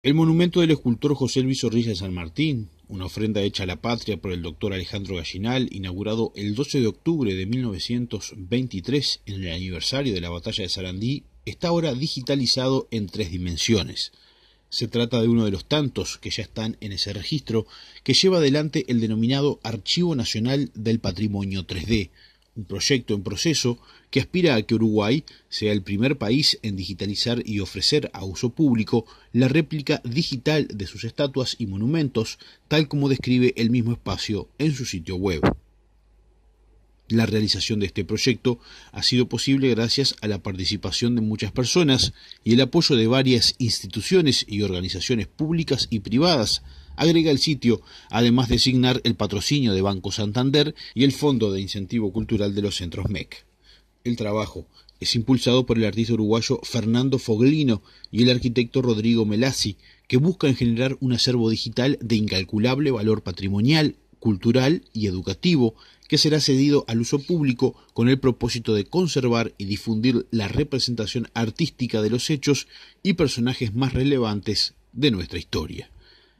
El monumento del escultor José Luis Zorrilla de San Martín, una ofrenda hecha a la patria por el doctor Alejandro Gallinal, inaugurado el 12 de octubre de 1923 en el aniversario de la batalla de Sarandí, está ahora digitalizado en tres dimensiones. Se trata de uno de los tantos que ya están en ese registro, que lleva adelante el denominado Archivo Nacional del Patrimonio 3D, un proyecto en proceso que aspira a que Uruguay sea el primer país en digitalizar y ofrecer a uso público la réplica digital de sus estatuas y monumentos, tal como describe el mismo espacio en su sitio web. La realización de este proyecto ha sido posible gracias a la participación de muchas personas y el apoyo de varias instituciones y organizaciones públicas y privadas, agrega el sitio, además de asignar el patrocinio de Banco Santander y el Fondo de Incentivo Cultural de los Centros MEC. El trabajo es impulsado por el artista uruguayo Fernando Foglino y el arquitecto Rodrigo Melasi, que buscan generar un acervo digital de incalculable valor patrimonial, cultural y educativo, que será cedido al uso público con el propósito de conservar y difundir la representación artística de los hechos y personajes más relevantes de nuestra historia.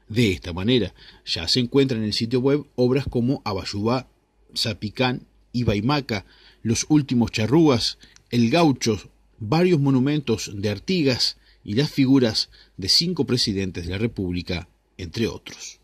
De esta manera, ya se encuentran en el sitio web obras como Abayubá, Zapicán y Baimaca, Los Últimos Charrúas, El Gaucho, varios monumentos de Artigas y las figuras de cinco presidentes de la República, entre otros.